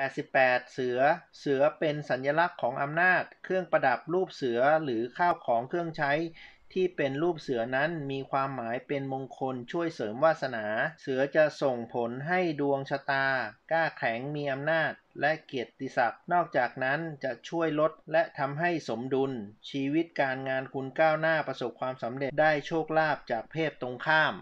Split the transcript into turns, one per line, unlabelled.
88 เสือ เสือเป็นสัญลักษณ์ของอำนาจ เครื่องประดับรูปเสือหรือข้าวของเครื่องใช้ ที่เป็นรูปเสือนั้นมีความหมายเป็นมงคลช่วยเสริมวาสนา เสือจะส่งผลให้ดวงชะตา กล้าแข็งมีอำนาจ และเกียรติศักดิ์ นอกจากนั้นจะช่วยลดและทำให้สมดุล ชีวิตการงานคุณก้าวหน้าประสบความสำเร็จได้โชคลาภจากเพศตรงข้าม